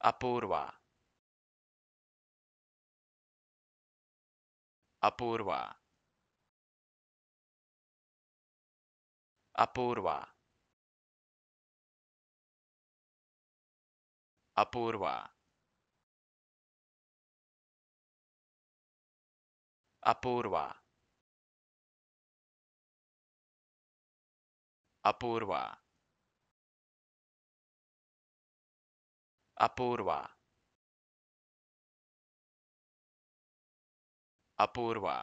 Apurva Apurva Apurva Apurva Apurva Apurva Apoorva. Apoorva.